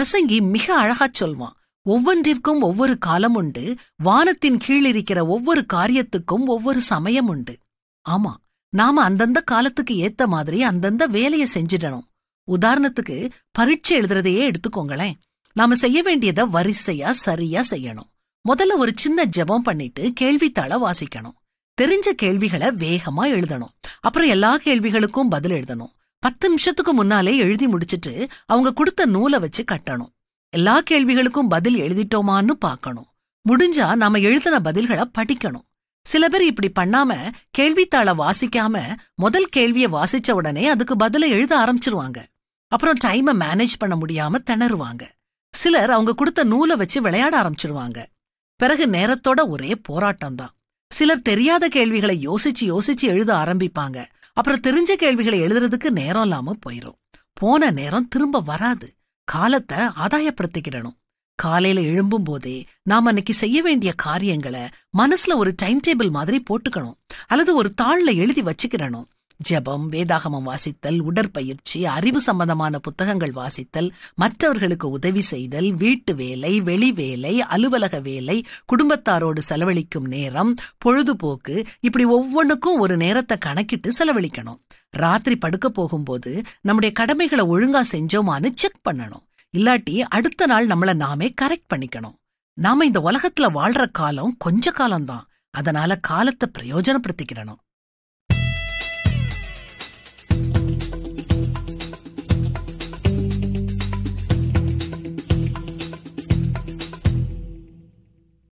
பிரசங்கி மிக அழகாச் சொல்வான். ஒவ்வொன்றிற்கும் ஒவ்வொரு காலம் உண்டு. வானத்தின் கீழ் இருக்கிற ஒவ்வொரு காரியத்துக்கும் ஒவ்வொரு சமயம் உண்டு. ஆமா நாம அந்தந்த காலத்துக்கு ஏத்த மாதிரி அந்தந்த வேலைய செஞ்சிடணும். உதாரணத்துக்கு பரீட்சை எழுதுறதையே எடுத்துக்கோங்களேன். நாம செய்ய வேண்டியத வரிசையா சரியா செய்யணும். முதல்ல ஒரு சின்ன ஜெபம் பண்ணிட்டு கேள்வித்தாள வாசிக்கணும். தெரிஞ்ச கேள்விகளை வேகமா எழுதணும். அப்புறம் எல்லா கேள்விகளுக்கும் பதில் எழுதணும். பத்து நிமிஷத்துக்கு முன்னாலே எழுதி முடிச்சிட்டு அவங்க கொடுத்த நூலை வச்சு கட்டணும். எல்லா கேள்விகளுக்கும் பதில் எழுதிட்டோமான்னு பார்க்கணும். முடிஞ்சா நாம எழுதின பதில்களை படிக்கணும். சில பேர் இப்படி பண்ணாம கேள்வித்தாள வாசிக்காம முதல் கேள்விய வாசிச்ச உடனே அதுக்கு பதில எழுத ஆரம்பிச்சிருவாங்க. அப்புறம் டைமை மேனேஜ் பண்ண முடியாம திணறுவாங்க. சிலர் அவங்க கொடுத்த நூலை வச்சு விளையாட ஆரம்பிச்சிருவாங்க. பிறகு நேரத்தோட ஒரே போராட்டம் தான் சிலர் தெரியாத கேள்விகளை யோசிச்சு யோசிச்சு எழுத ஆரம்பிப்பாங்க. அப்புறம் தெரிஞ்ச கேள்விகளை எழுதுறதுக்கு நேரம் இல்லாம போயிரும். போன நேரம் திரும்ப வராது. காலத்தை ஆதாயப்படுத்திக்கிடணும். காலையில எழும்பும் போதே நாம அன்னைக்கு செய்ய வேண்டிய காரியங்களை மனசுல ஒரு டைம் டேபிள் மாதிரி போட்டுக்கணும். அல்லது ஒரு தாள்ல எழுதி வச்சுக்கிடணும். ஜெபம் வேதாகமம் வாசித்தல் உடற்பயிற்சி அறிவு சம்பந்தமான புத்தகங்கள் வாசித்தல் மற்றவர்களுக்கு உதவி செய்தல் வீட்டு வேலை வெளி வேலை அலுவலக வேலை குடும்பத்தாரோடு செலவழிக்கும் நேரம் பொழுதுபோக்கு இப்படி ஒவ்வொன்றுக்கும் ஒரு நேரத்தை கணக்கிட்டு செலவழிக்கணும். ராத்திரி படுக்க போகும்போது நம்முடைய கடமைகளை ஒழுங்கா செஞ்சோமான்னு செக் பண்ணணும். இல்லாட்டி அடுத்த நாள் நம்மள நாமே கரெக்ட் பண்ணிக்கணும். நாம இந்த உலகத்துல வாழ்ற காலம் கொஞ்ச காலம்தான். அதனால காலத்தை பிரயோஜனப்படுத்திக்கிறணும்